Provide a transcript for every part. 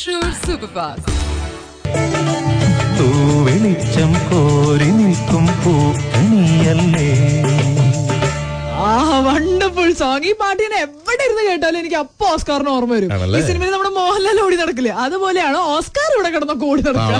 Thrissur super fast തൂവെളിച്ചം കോരി നിൽക്കും പൂക്കണിയല്ലേ? Wonderful song ഈ പാട്ട് ഞാൻ എവിടെ ഇരുന്ന് കേട്ടാലും എനിക്ക് അപ്പൊ ഓസ്കാറിന് ഓർമ്മ വരും. ഈ സിനിമയിൽ നമ്മുടെ മോഹൻലാൽ ഓടി നടക്കില്ലേ? അതുപോലെയാണ് ഓസ്കാർ ഇവിടെ കിടന്നൊക്കെ ഓടി നടക്കുന്നത്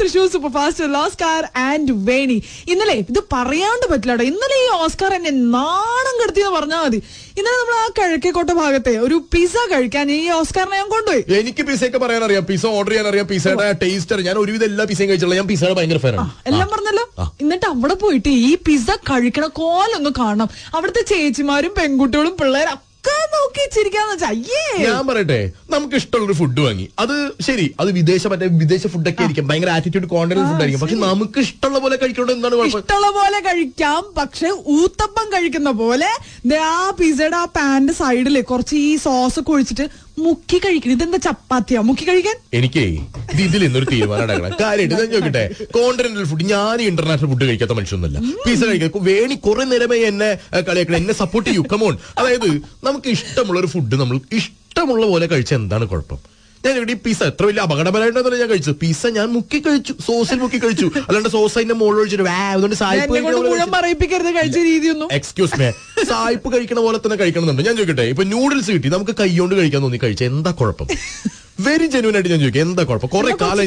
Thrissur super fast Oscar and Veni ഇന്നലെ ഇത് പറയാണ്ട് പറ്റില്ല ഇന്നലെ ഈ ഓസ്കാർ എന്നെ നാണം കെടുത്തിയെന്ന് പറഞ്ഞാൽ മതി. ഇന്നലെ നമ്മൾ ആ കിഴക്കേക്കോട്ട ഭാഗത്തെ ഒരു പിസ്സ കഴിക്കാൻ ഈ ഓസ്കാറിനെ ഞാൻ കൊണ്ടുപോയി. എനിക്ക് പിസയൊക്കെ പറയാൻ അറിയാം പിസ ഓർഡർ ചെയ്യാൻ അറിയാം പിസയുടെ ടേസ്റ്റ് ഞാൻ ഒരുവിധം എല്ലാ പിസയും കഴിച്ചുള്ള ഞാൻ പിസയുടെ ഭയങ്കര ഫാനാണ് എല്ലാം പറഞ്ഞല്ലോ? എന്നിട്ട് അവിടെ പോയിട്ട് ഈ പിസ്സ കഴിക്കണ കോലൊന്ന് കാണണം. അവിടുത്തെ ചേച്ചിമാരും പെൺകുട്ടികളും പിള്ളേരും ഞാൻ പറയട്ടെ നമുക്ക് ഇഷ്ടമുള്ളൊരു ഫുഡ് വാങ്ങി. അത് ശരി അത് വിദേശ മറ്റേ വിദേശ ഫുഡൊക്കെ ആയിരിക്കും. ഭയങ്കര ആറ്റിറ്റ്യൂഡ് കോണ്ടന്റ് ഫുഡ് ആയിരിക്കും. പക്ഷെ നമുക്ക് ഇഷ്ടമുള്ള പോലെ കഴിക്കണോ എന്താണ് ഇഷ്ടമുള്ള പോലെ കഴിക്കാം പക്ഷെ ഊത്തപ്പം കഴിക്കുന്ന പോലെ ആ പിസയുടെ ആ പാന്റെ സൈഡിൽ കുറച്ച് ഈ സോസ് ഒക്കെ ഒഴിച്ചിട്ട് മുക്കി കഴിക്കണം ഇതെന്താ ചപ്പാത്തിയാ? മുക്കി കഴിക്കാൻ? എനിക്ക് ഇത് ഇതിൽ ഇന്നൊരു തീരുമാനം കാര്യമായിട്ട് ഞാൻ ചോദിക്കട്ടെ കോണ്ടിനെന്റൽ ഫുഡ് ഞാൻ ഇന്റർനാഷണൽ ഫുഡ് കഴിക്കാത്ത മനുഷ്യനൊന്നുമല്ല. പിസ കഴിക്കാൻ വേണി കുറെ നേരമേ എന്നെ കളിയാക്കണം. എന്നെ സപ്പോർട്ട് ചെയ്യൂ. കമോൺ അതായത് നമുക്ക് ഇഷ്ടമുള്ള ഒരു ഫുഡ് നമ്മൾ ഇഷ്ടമുള്ള പോലെ കഴിച്ച എന്താണ് കുഴപ്പം? ഞാൻ ഇവിടെ ഈ പിസ എത്ര വലിയ അപകടപരമായിട്ടാണ് ഞാൻ കഴിച്ചത് പിസ ഞാൻ മുക്കി കഴിച്ചു. സോസിൽ മുക്കി കഴിച്ചു. അല്ലാണ്ട് സോസ് അതിന്റെ മുകളിൽ ഒഴിച്ചിട്ട് വാ അതുകൊണ്ട് സായിപ്പ് പറയിപ്പിക്കരുത് കഴിച്ച രീതിയൊന്നും. എക്സ്ക്യൂസ് മേ സായിപ്പ് കഴിക്കണ പോലെ തന്നെ കഴിക്കണമെന്നുണ്ട്. ഞാൻ ചോദിക്കട്ടെ ഇപ്പൊ നൂഡിൽസ് കിട്ടി നമുക്ക് കൈകൊണ്ട് കഴിക്കാൻ തോന്നി കഴിച്ച എന്താ കുഴപ്പം? വെരി ജെന്യൂൻ ആയിട്ട് ഞാൻ ചോദിക്കാം എന്താ കുഴപ്പം? കുറെ കാലം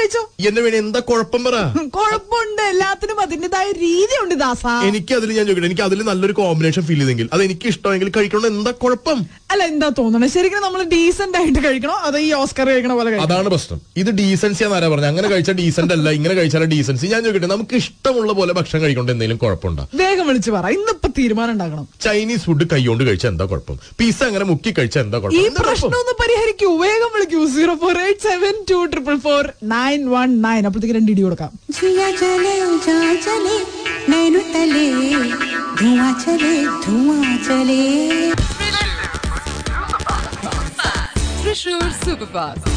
കഴിച്ചോ എന്നെ വേണേ എന്താ കുഴപ്പം പറ? കുഴപ്പമുണ്ട് എല്ലാത്തിനും അതിന്റേതായ രീതിയുണ്ട് ദാസാ. എനിക്ക് അതിൽ ഞാൻ ചോദിക്കട്ടെ എനിക്ക് അതിൽ നല്ലൊരു കോമ്പിനേഷൻ ഫീൽ ചെയ്തെങ്കിൽ അത് എനിക്ക് ഇഷ്ടമെങ്കിൽ കഴിക്കണം എന്താ കുഴപ്പം? അല്ല എന്താ തോന്നണം? ശരിക്കും നമ്മൾ ഡീസന്റ് ആയിട്ട് കഴിക്കണോ അത് ഈ ഓസ്കർ കഴിക്കണ പോലെ അതാണ് പ്രശ്നം. ഇത് ഡീസൻസി എന്നാരാ പറഞ്ഞത് അങ്ങനെ കഴിച്ചാൽ ഡീസന്റ് അല്ല ഇങ്ങനെ കഴിച്ചാൽ ഡീസൻസി ഞാൻ ചോദിക്കട്ടെ നമുക്ക് ഇഷ്ടമുള്ള പോലെ ഭക്ഷണം കഴിക്കണ്ട എന്തെങ്കിലും കുഴപ്പമുണ്ടോ? വേഗം വിളിച്ചു പറ. ഇന്നിപ്പോ തീരുമാനം ഉണ്ടാക്കണം ചൈനീസ് ഫുഡ് കൈകൊണ്ട് കഴിച്ചാൽ എന്താ കുഴപ്പം? പിസ അങ്ങനെ മുക്കി കഴിച്ചാൽ എന്താ കുഴപ്പം? ഈ പ്രശ്നം ഒന്ന് പരിഹരിക്കൂ. വേഗം വിളിക്കൂ. Zero four eight seven two triple four nine one nine അപ്പോഴത്തേക്ക് രണ്ട് ഇടി കൊടുക്കാം. Thrissur super fast